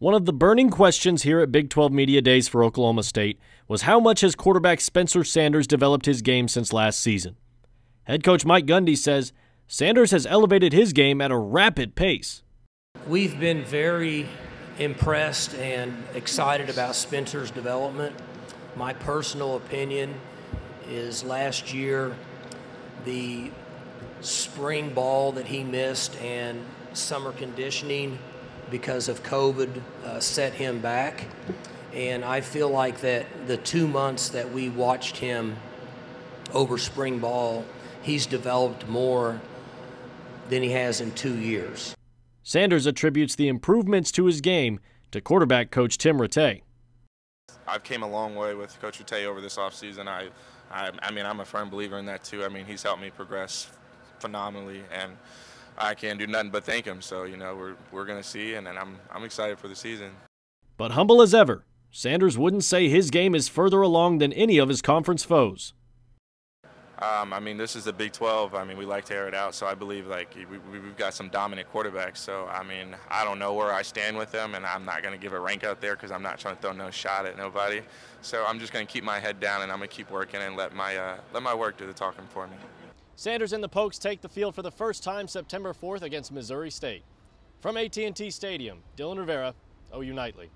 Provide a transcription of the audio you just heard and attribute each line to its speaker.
Speaker 1: One of the burning questions here at Big 12 Media Days for Oklahoma State was how much has quarterback Spencer Sanders developed his game since last season? Head coach Mike Gundy says Sanders has elevated his game at a rapid pace.
Speaker 2: We've been very impressed and excited about Spencer's development. My personal opinion is last year the spring ball that he missed and summer conditioning because of COVID uh, set him back. And I feel like that the two months that we watched him over spring ball, he's developed more than he has in two years.
Speaker 1: Sanders attributes the improvements to his game to quarterback coach Tim Rattay.
Speaker 3: I've came a long way with Coach Rattay over this offseason. I, I, I mean, I'm a firm believer in that too. I mean, he's helped me progress phenomenally, and I can't do nothing but thank him. So, you know, we're, we're going to see, and, and I'm, I'm excited for the season.
Speaker 1: But humble as ever, Sanders wouldn't say his game is further along than any of his conference foes.
Speaker 3: Um, I mean, this is the Big 12. I mean, we like to air it out, so I believe like we, have got some dominant quarterbacks. So I mean, I don't know where I stand with them, and I'm not going to give a rank out there because I'm not trying to throw no shot at nobody. So I'm just going to keep my head down, and I'm going to keep working and let my uh, let my work do the talking for me.
Speaker 1: Sanders and the Pokes take the field for the first time September 4th against Missouri State. From AT&T Stadium, Dylan Rivera, OU Nightly.